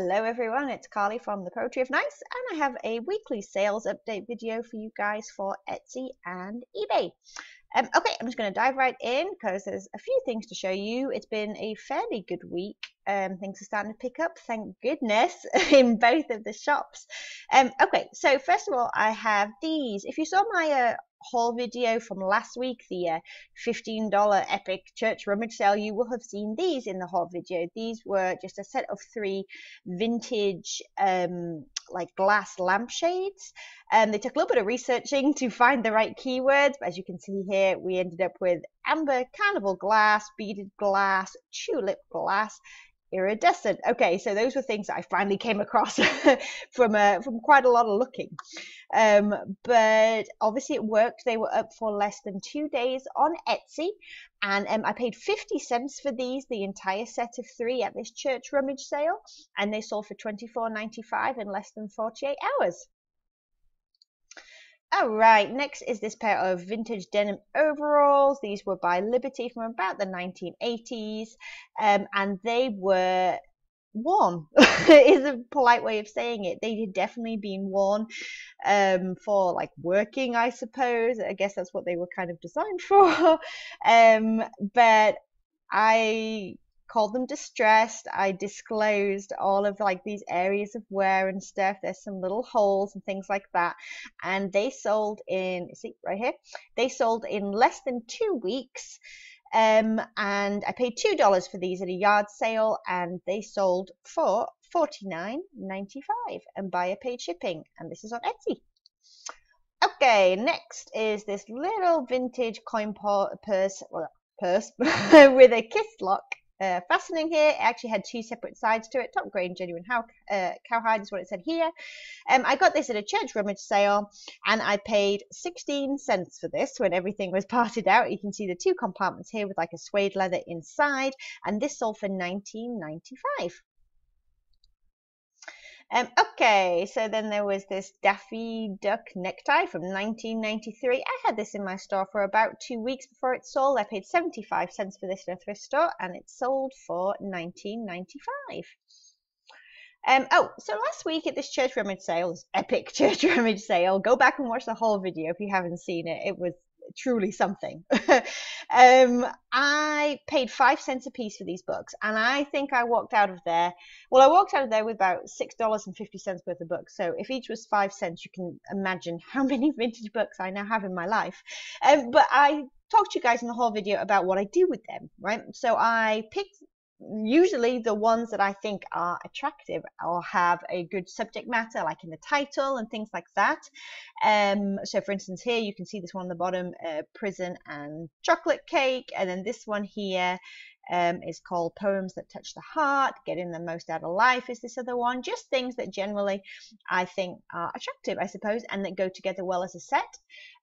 Hello everyone, it's Carly from the Poetry of Nice and I have a weekly sales update video for you guys for Etsy and eBay. Um, okay, I'm just going to dive right in because there's a few things to show you. It's been a fairly good week. Um, things are starting to pick up, thank goodness, in both of the shops. Um, okay, so first of all, I have these. If you saw my uh, haul video from last week, the uh, $15 Epic Church Rummage Sale, you will have seen these in the haul video. These were just a set of three vintage um, like glass lampshades. And they took a little bit of researching to find the right keywords, but as you can see here, we ended up with amber carnival glass, beaded glass, tulip glass, iridescent. Okay, so those were things that I finally came across from uh, from quite a lot of looking. Um, but obviously it worked. They were up for less than two days on Etsy, and um, I paid 50 cents for these, the entire set of three at this church rummage sale, and they sold for 24.95 in less than 48 hours. All right, next is this pair of vintage denim overalls. These were by Liberty from about the 1980s, um, and they were worn is a polite way of saying it. They had definitely been worn um, for like working i suppose. I guess that's what they were kind of designed for. Um, but i called them distressed. I disclosed all of like these areas of wear and stuff. There's some little holes and things like that. And they sold in, see right here, they sold in less than two weeks. Um, and I paid two dollars for these at a yard sale, and they sold for $49.95 and buyer paid shipping. And this is on Etsy. Okay, next is this little vintage coin purse, well, purse with a kiss lock uh, fastening here. It actually had two separate sides to it. Top grade genuine how, uh, cowhide is what it said here. Um, I got this at a church rummage sale and I paid 16 cents for this when everything was parted out. You can see the two compartments here with like a suede leather inside and this sold for 19.95. Um, okay, so then there was this Daffy Duck necktie from 1993. I had this in my store for about two weeks before it sold. I paid 75 cents for this in a thrift store and it sold for 19.95. Um, oh, so last week at this church rummage sale, this epic church rummage sale, go back and watch the whole video if you haven't seen it. It was truly something. um, I paid five cents a piece for these books, and I think I walked out of there. Well, I walked out of there with about six dollars and fifty cents worth of books. So if each was five cents, you can imagine how many vintage books I now have in my life. Um, but I talked to you guys in the haul video about what I do with them, right? So I picked usually the ones that I think are attractive or have a good subject matter, like in the title and things like that. Um, so, for instance, here you can see this one on the bottom, uh, prison and chocolate cake, and then this one here um, is called Poems That Touch the Heart. Getting the Most Out of Life is this other one. Just things that generally I think are attractive, I suppose, and that go together well as a set.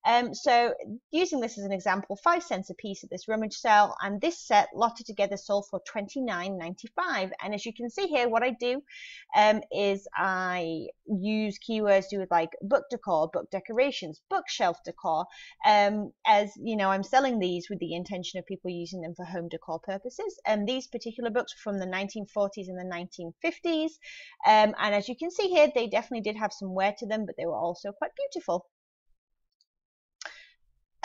Um, so using this as an example, five cents a piece at this rummage sale, and this set lotted together sold for $29.95. And as you can see here, what I do um, is I use keywords to do with like book decor, book decorations, bookshelf decor. Um, as you know, I'm selling these with the intention of people using them for home decor purposes. And these particular books are from the 1940s and the 1950s. Um, and as you can see here, they definitely did have some wear to them, but they were also quite beautiful.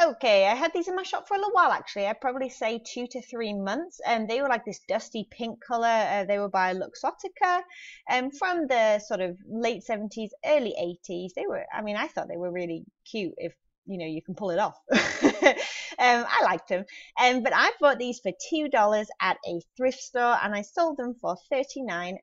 Okay, I had these in my shop for a little while actually. I'd probably say two to three months. And they were like this dusty pink color. Uh, they were by Luxottica um, from the sort of late 70s, early 80s. They were, I mean, I thought they were really cute if you know you can pull it off. um, I liked them. Um, but I bought these for $2 at a thrift store and I sold them for $39.95.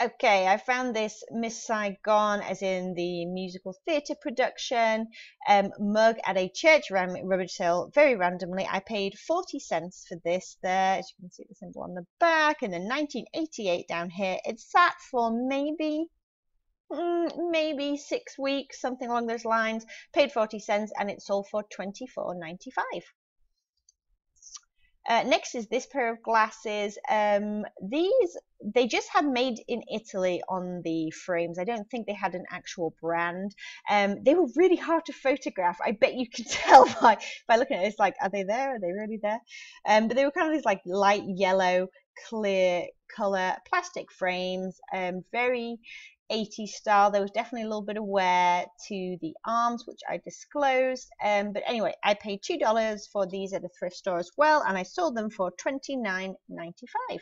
Okay, I found this Miss Saigon, as in the musical theatre production, um, mug at a church rummage sale very randomly. I paid 40 cents for this there, as you can see the symbol on the back, and then 1988 down here. It sat for maybe mm, maybe six weeks, something along those lines. Paid 40 cents and it sold for 24.95. Uh, next is this pair of glasses. Um, these they just had made in Italy on the frames. I don't think they had an actual brand. Um, they were really hard to photograph. I bet you can tell by by looking at it. It's like, are they there? Are they really there? Um, but they were kind of these like light yellow clear color plastic frames, um, very 80s style. There was definitely a little bit of wear to the arms, which I disclosed. Um, but anyway, I paid $2 for these at a thrift store as well, and I sold them for $29.95.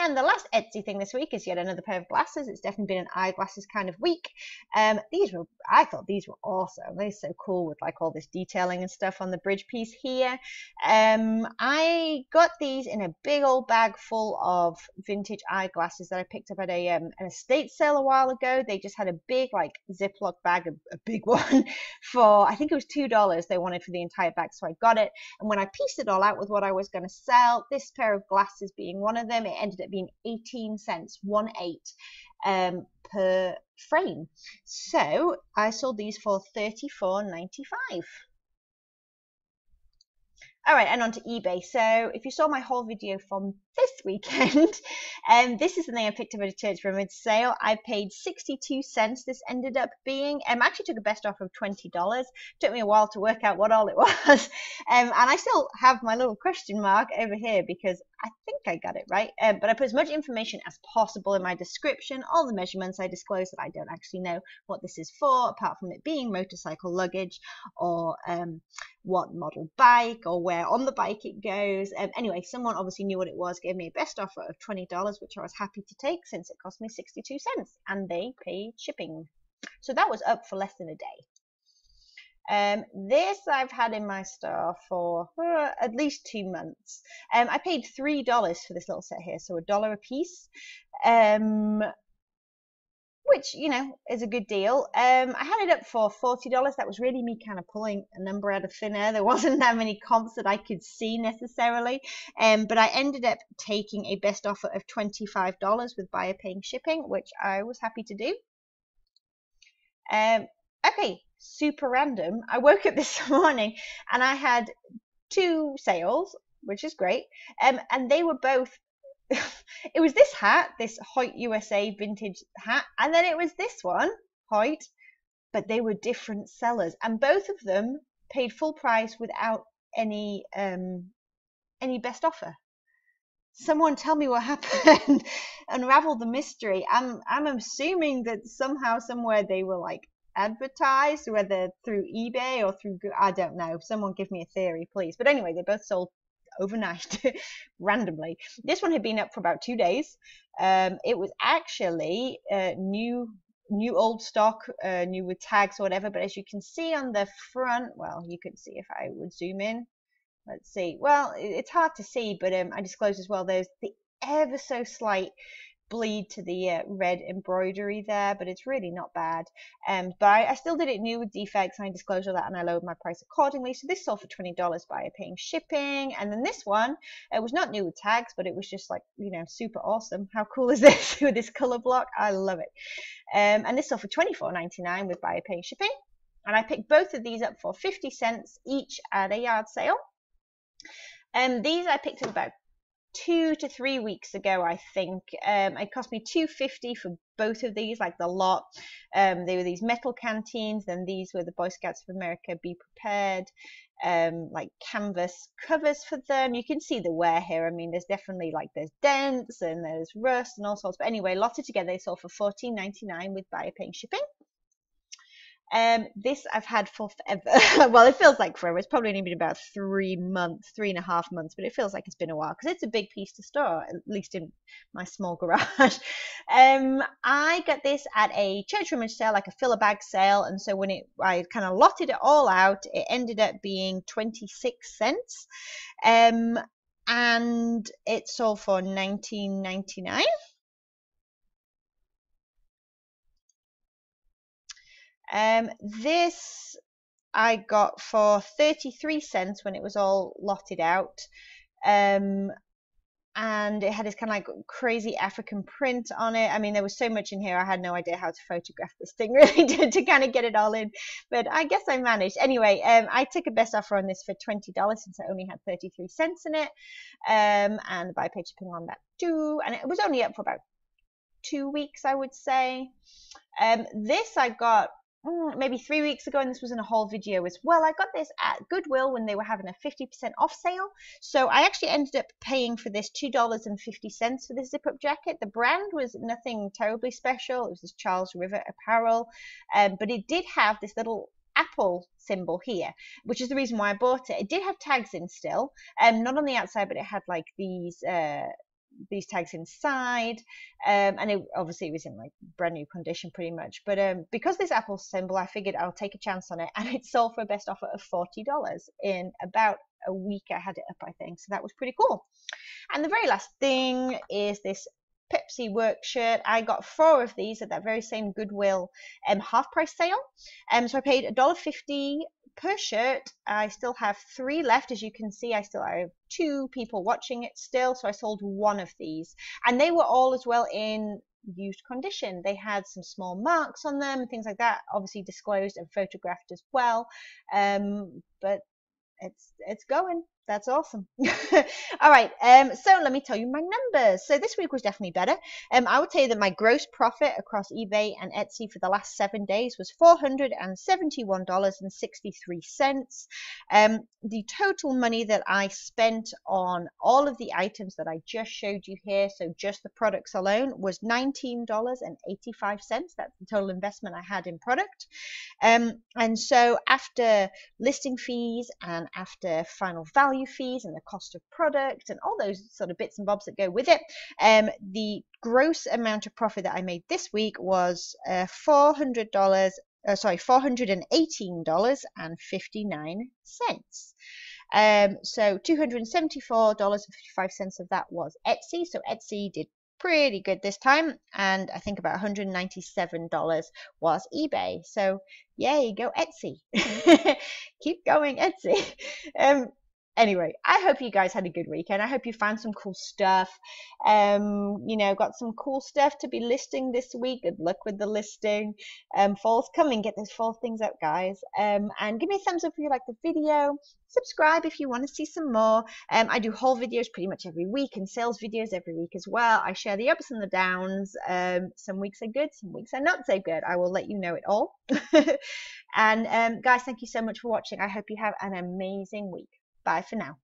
And the last Etsy thing this week is yet another pair of glasses. It's definitely been an eyeglasses kind of week. Um, these were, I thought these were awesome. They're so cool with like all this detailing and stuff on the bridge piece here. Um, I got these in a big old bag full of vintage eyeglasses that I picked up at a um, an estate sale a while ago. They just had a big like Ziploc bag, a, a big one, for I think it was two dollars they wanted for the entire bag, so I got it. And when I pieced it all out with what I was going to sell, this pair of glasses being one of them, it ended up being 18 cents, one eight um, per frame. So I sold these for 34.95. All right, and on to eBay. So if you saw my haul video from this weekend, um, this is the thing I picked up at a church rummage sale. I paid 62 cents. This ended up being, um, I actually took a best offer of $20. Took me a while to work out what all it was. Um, and I still have my little question mark over here because I think I got it right. Um, but I put as much information as possible in my description, all the measurements. I disclose that I don't actually know what this is for, apart from it being motorcycle luggage or um, what model bike or where on the bike it goes. Um, anyway, someone obviously knew what it was, gave me a best offer of $20, which I was happy to take since it cost me 62 cents and they paid shipping. So that was up for less than a day. Um, this I've had in my store for uh, at least two months. Um, I paid three dollars for this little set here, so a dollar a piece, um, which you know is a good deal. Um, I had it up for forty dollars. That was really me kind of pulling a number out of thin air. There wasn't that many comps that I could see necessarily, um, but I ended up taking a best offer of twenty five dollars with buyer paying shipping, which I was happy to do. Um, okay, super random. I woke up this morning and I had two sales, which is great. Um, and they were both. it was this hat, this Hoyt USA vintage hat, and then it was this one, Hoyt, but they were different sellers, and both of them paid full price without any um, any best offer. Someone tell me what happened. Unravel the mystery. I'm I'm assuming that somehow somewhere they were like advertised, whether through eBay or through I don't know. Someone give me a theory, please. But anyway, they both sold overnight randomly. This one had been up for about two days. Um, it was actually uh, new new old stock, uh, new with tags or whatever. But as you can see on the front, well, you can see if I would zoom in. Let's see. Well, it's hard to see, but um, I disclose as well. There's the ever so slight bleed to the uh, red embroidery there, but it's really not bad. Um, but I, I, still did it new with defects, and I disclosed all that, and I lowered my price accordingly. So this sold for twenty dollars by paying shipping, and then this one, it was not new with tags, but it was just like you know super awesome. How cool is this with this color block? I love it. Um, and this sold for twenty four ninety nine with buyer paying shipping, and I picked both of these up for fifty cents each at a yard sale. And um, these I picked up about two to three weeks ago, I think. Um, it cost me two fifty for both of these, like the lot. Um, they were these metal canteens, then these were the Boy Scouts of America Be Prepared, um, like canvas covers for them. You can see the wear here. I mean, there's definitely like there's dents and there's rust and all sorts. But anyway, lotted together, they sold for fourteen ninety nine with buyer paying shipping. Um, this I've had for forever. well, it feels like forever. It's probably only been about three months, three and a half months, but it feels like it's been a while because it's a big piece to store, at least in my small garage. um, I got this at a church rummage sale, like a filler bag sale, and so when it, I kind of lotted it all out, it ended up being 26 cents. Um, and it sold for 19.99 Um, this I got for 33 cents when it was all lotted out. Um, and it had this kind of like crazy African print on it. I mean, there was so much in here. I had no idea how to photograph this thing really to, to kind of get it all in, but I guess I managed. Anyway, um, I took a best offer on this for twenty dollars since I only had thirty three cents in it, um, and the buy page shipping on that too. And it was only up for about two weeks, I would say. Um, this I got maybe three weeks ago, and this was in a haul video as well. I got this at Goodwill when they were having a 50% off sale. So I actually ended up paying for this $2.50 for this zip up jacket. The brand was nothing terribly special. It was this Charles River apparel, um, but it did have this little apple symbol here, which is the reason why I bought it. It did have tags in still, um, not on the outside, but it had like these uh, these tags inside um, and it obviously it was in like brand new condition pretty much but um, because this apple symbol i figured i'll take a chance on it and it sold for a best offer of $40 in about a week i had it up i think so that was pretty cool and the very last thing is this Pepsi work shirt. I got four of these at that very same Goodwill um, half price sale. Um, so I paid $1.50 per shirt. I still have three left. As you can see, I still have two people watching it still. So I sold one of these. And they were all as well in used condition. They had some small marks on them, things like that, obviously disclosed and photographed as well. Um, but it's it's going that's awesome. All right, um, so let me tell you my numbers. So this week was definitely better. Um, I would say that my gross profit across eBay and Etsy for the last seven days was $471.63. Um, the total money that I spent on all of the items that I just showed you here, so just the products alone, was $19.85. That's the total investment I had in product. Um, and so after listing fees and after final value, value fees and the cost of product and all those sort of bits and bobs that go with it. Um, the gross amount of profit that I made this week was uh, $400, uh, sorry, $418.59. Um, so $274.55 of that was Etsy. So Etsy did pretty good this time and I think about $197 was eBay so yay go Etsy keep going Etsy um, anyway, I hope you guys had a good weekend. I hope you found some cool stuff. Um, you know, got some cool stuff to be listing this week. Good luck with the listing. Um, fall's coming. Get those fall things out, guys. Um, and give me a thumbs up if you like the video. Subscribe if you want to see some more. Um, I do haul videos pretty much every week and sales videos every week as well. I share the ups and the downs. Um, some weeks are good, some weeks are not so good. I will let you know it all. and um, guys, thank you so much for watching. I hope you have an amazing week. Bye for now.